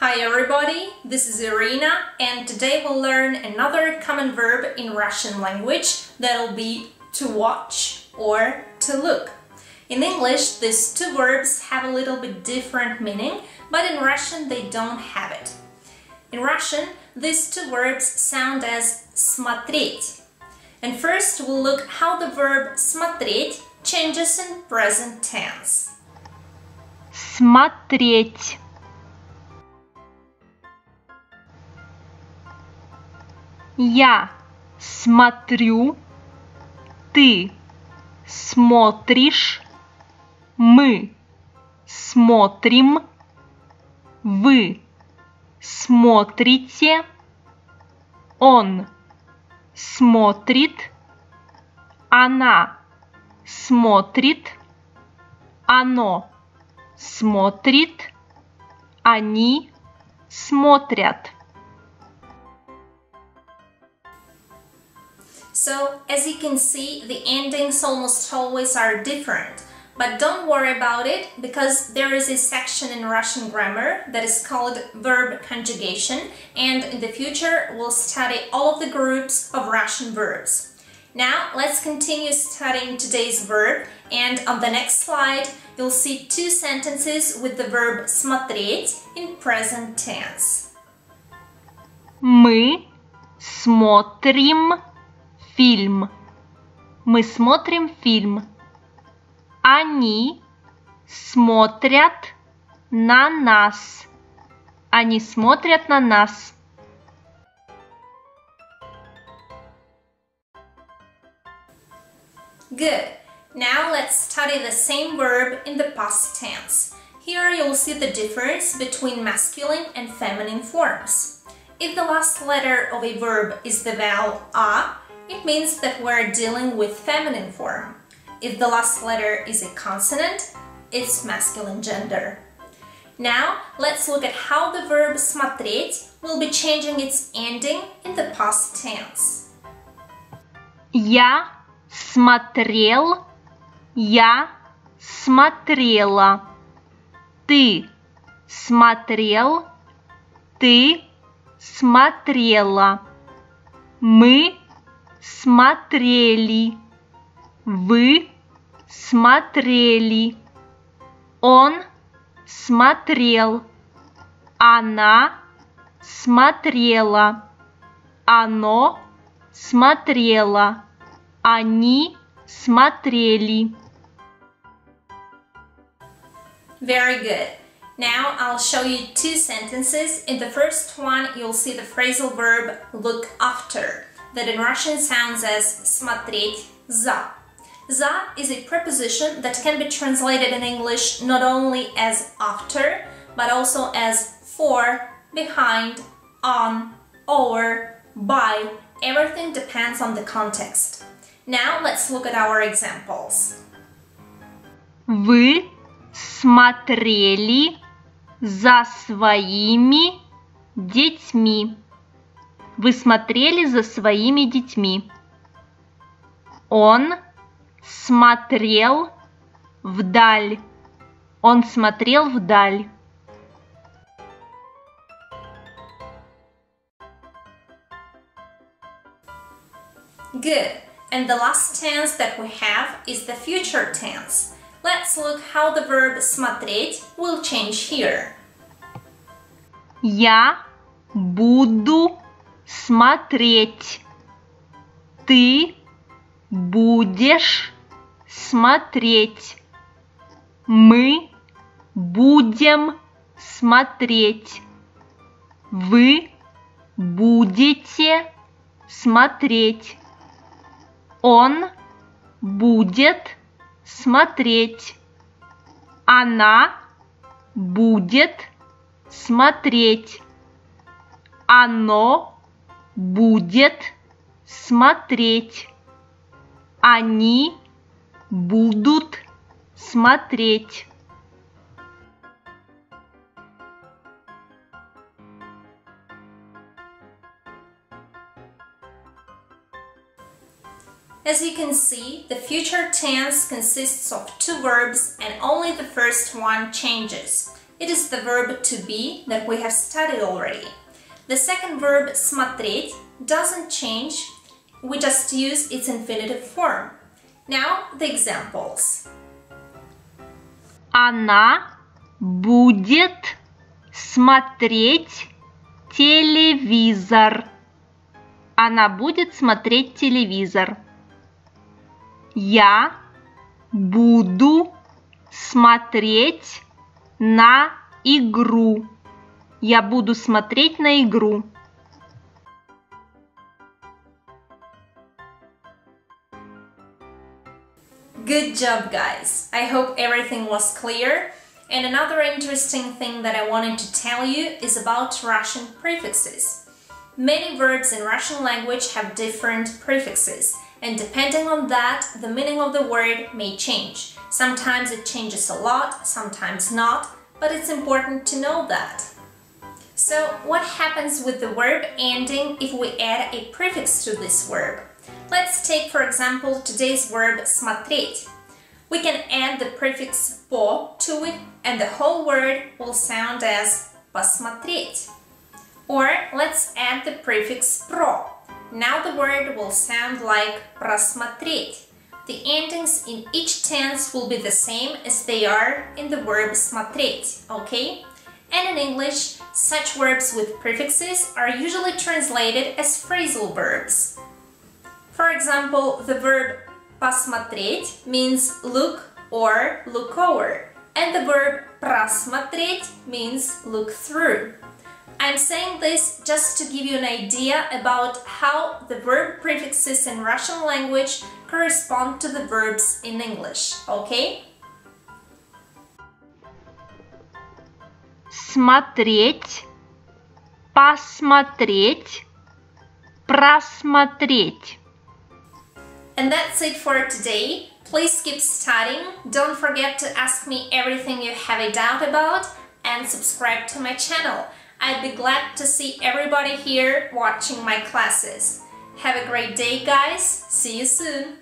Hi everybody, this is Irina and today we'll learn another common verb in Russian language that'll be to watch or to look. In English, these two verbs have a little bit different meaning, but in Russian they don't have it. In Russian, these two verbs sound as смотреть. And first we'll look how the verb смотреть changes in present tense. Смотреть. Я смотрю, ты смотришь, мы смотрим, вы смотрите, он смотрит, она смотрит, оно смотрит, они смотрят. So, as you can see, the endings almost always are different. But don't worry about it, because there is a section in Russian grammar that is called verb conjugation, and in the future we'll study all of the groups of Russian verbs. Now, let's continue studying today's verb, and on the next slide, you'll see two sentences with the verb смотреть in present tense. Мы смотрим фильм. Мы смотрим фильм. Они смотрят на нас. Они смотрят на нас. Good. Now let's study the same verb in the past tense. Here you'll see the difference between masculine and feminine forms. If the last letter of a verb is the vowel a, it means that we're dealing with feminine form. If the last letter is a consonant, it's masculine gender. Now, let's look at how the verb смотреть will be changing its ending in the past tense. Я смотрел, я смотрела. Ты смотрел, ты смотрела. Мы смотрели. Вы смотрели. Он смотрел. Она смотрела. Оно смотрело. Они смотрели. Very good. Now I'll show you two sentences. In the first one, you'll see the phrasal verb look after that in Russian sounds as смотреть за. За is a preposition that can be translated in English not only as after, but also as for, behind, on, over, by. Everything depends on the context. Now let's look at our examples. Вы смотрели за своими детьми. Вы смотрели за своими детьми. Он смотрел вдаль. Он смотрел вдаль. Good. And the last tense that we have is the future tense. Let's look how the verb смотреть will change here. Я буду смотреть. Ты будешь смотреть. Мы будем смотреть. Вы будете смотреть. Он будет смотреть. Она будет смотреть. Оно будет смотреть. Они будут смотреть. As you can see, the future tense consists of two verbs and only the first one changes. it is the verb to be that we have studied already. The second verb смотреть doesn't change, we just use its infinitive form. Now the examples. Она будет смотреть телевизор. Она будет смотреть телевизор. Я буду смотреть на игру. Я буду смотреть на игру. Good job, guys! I hope everything was clear. And another interesting thing that I wanted to tell you is about Russian prefixes. Many verbs in Russian language have different prefixes, and depending on that, the meaning of the word may change. Sometimes it changes a lot, sometimes not, but it's important to know that. So, what happens with the verb ending if we add a prefix to this verb? Let's take, for example, today's verb смотреть. We can add the prefix по to it and the whole word will sound as посмотреть. Or let's add the prefix про. Now the word will sound like просмотреть. The endings in each tense will be the same as they are in the verb смотреть, okay? And in English, such verbs with prefixes are usually translated as phrasal verbs. For example, the verb посмотреть means look or look over, and the verb просмотреть means look through. I'm saying this just to give you an idea about how the verb prefixes in Russian language correspond to the verbs in English, okay? Смотреть, посмотреть, просмотреть. And that's it for today. Please keep studying. Don't forget to ask me everything you have a doubt about and subscribe to my channel. I'd be glad to see everybody here watching my classes. Have a great day guys. See you soon.